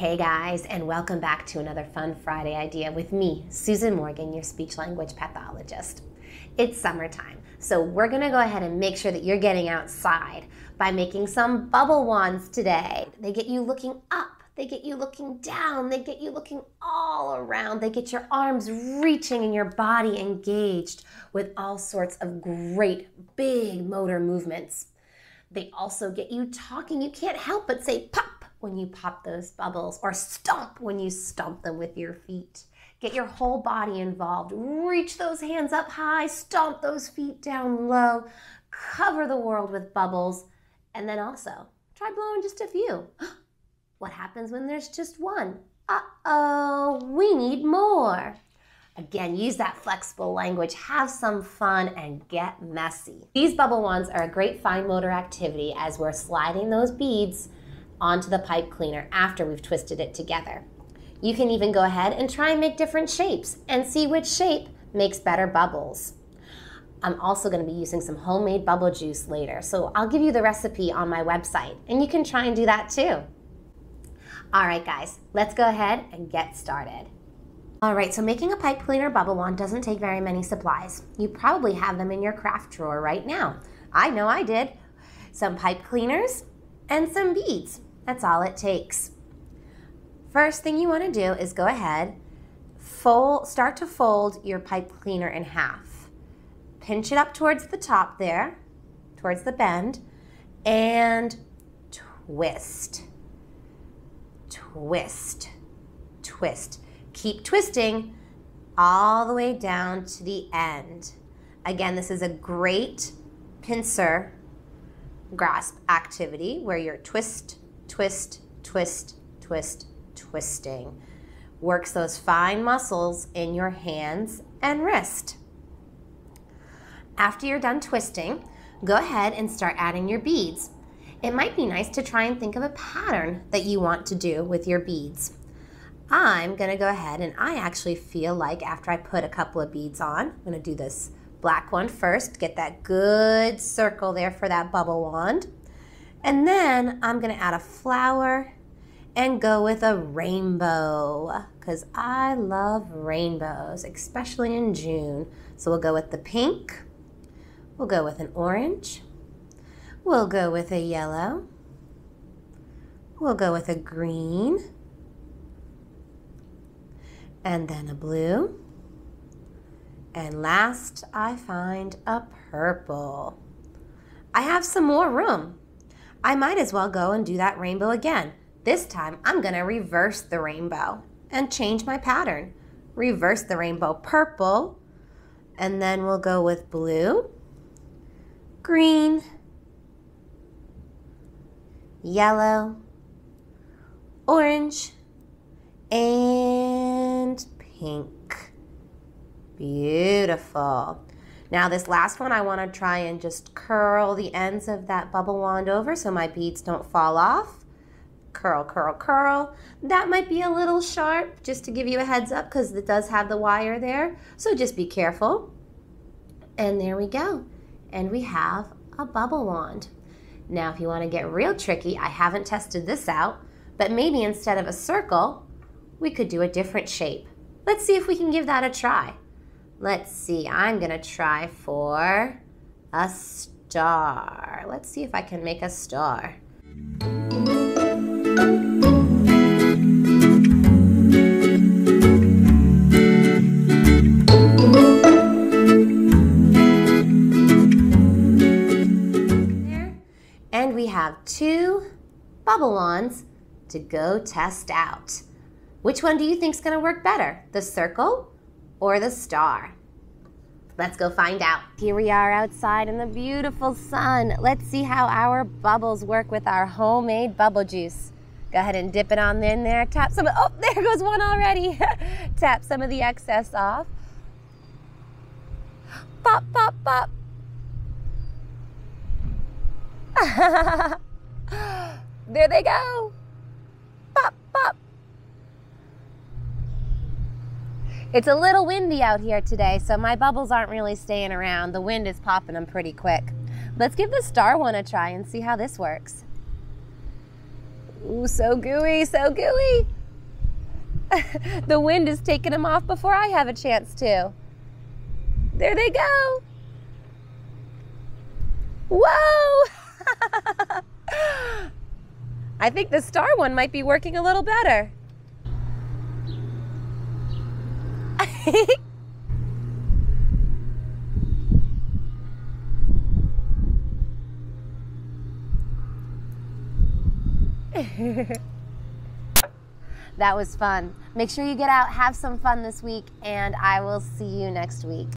Hey guys, and welcome back to another Fun Friday idea with me, Susan Morgan, your speech language pathologist. It's summertime, so we're gonna go ahead and make sure that you're getting outside by making some bubble wands today. They get you looking up, they get you looking down, they get you looking all around, they get your arms reaching and your body engaged with all sorts of great big motor movements. They also get you talking. You can't help but say pop when you pop those bubbles or stomp when you stomp them with your feet. Get your whole body involved. Reach those hands up high, stomp those feet down low, cover the world with bubbles, and then also try blowing just a few. What happens when there's just one? Uh oh, we need more. Again, use that flexible language, have some fun, and get messy. These bubble wands are a great fine motor activity as we're sliding those beads onto the pipe cleaner after we've twisted it together. You can even go ahead and try and make different shapes and see which shape makes better bubbles. I'm also going to be using some homemade bubble juice later, so I'll give you the recipe on my website, and you can try and do that too. All right, guys, let's go ahead and get started. All right, so making a pipe cleaner bubble wand doesn't take very many supplies. You probably have them in your craft drawer right now. I know I did. Some pipe cleaners and some beads. That's all it takes. First thing you want to do is go ahead, fold, start to fold your pipe cleaner in half. Pinch it up towards the top there, towards the bend, and twist. Twist. Twist. Keep twisting all the way down to the end. Again, this is a great pincer grasp activity where you're twist, twist, twist, twist, twisting. Works those fine muscles in your hands and wrist. After you're done twisting, go ahead and start adding your beads. It might be nice to try and think of a pattern that you want to do with your beads. I'm gonna go ahead and I actually feel like after I put a couple of beads on, I'm gonna do this black one first, get that good circle there for that bubble wand. And then I'm gonna add a flower and go with a rainbow because I love rainbows, especially in June. So we'll go with the pink, we'll go with an orange, we'll go with a yellow, we'll go with a green, and then a blue. And last, I find a purple. I have some more room. I might as well go and do that rainbow again. This time, I'm going to reverse the rainbow and change my pattern. Reverse the rainbow purple, and then we'll go with blue, green, yellow, orange, and pink. Beautiful. Now this last one, I want to try and just curl the ends of that bubble wand over so my beads don't fall off. Curl, curl, curl. That might be a little sharp, just to give you a heads up, because it does have the wire there. So just be careful. And there we go. And we have a bubble wand. Now, if you want to get real tricky, I haven't tested this out, but maybe instead of a circle, we could do a different shape. Let's see if we can give that a try. Let's see, I'm to try for a star. Let's see if I can make a star. And we have two bubble wands to go test out. Which one do you think is going to work better, the circle or the star? Let's go find out. Here we are outside in the beautiful sun. Let's see how our bubbles work with our homemade bubble juice. Go ahead and dip it on in there. Tap some, oh, there goes one already. Tap some of the excess off. Pop, pop, pop. there they go. Pop, pop. It's a little windy out here today, so my bubbles aren't really staying around. The wind is popping them pretty quick. Let's give the star one a try and see how this works. Ooh, so gooey, so gooey. the wind is taking them off before I have a chance to. There they go. Whoa! I think the star one might be working a little better. That was fun. Make sure you get out, have some fun this week, and I will see you next week.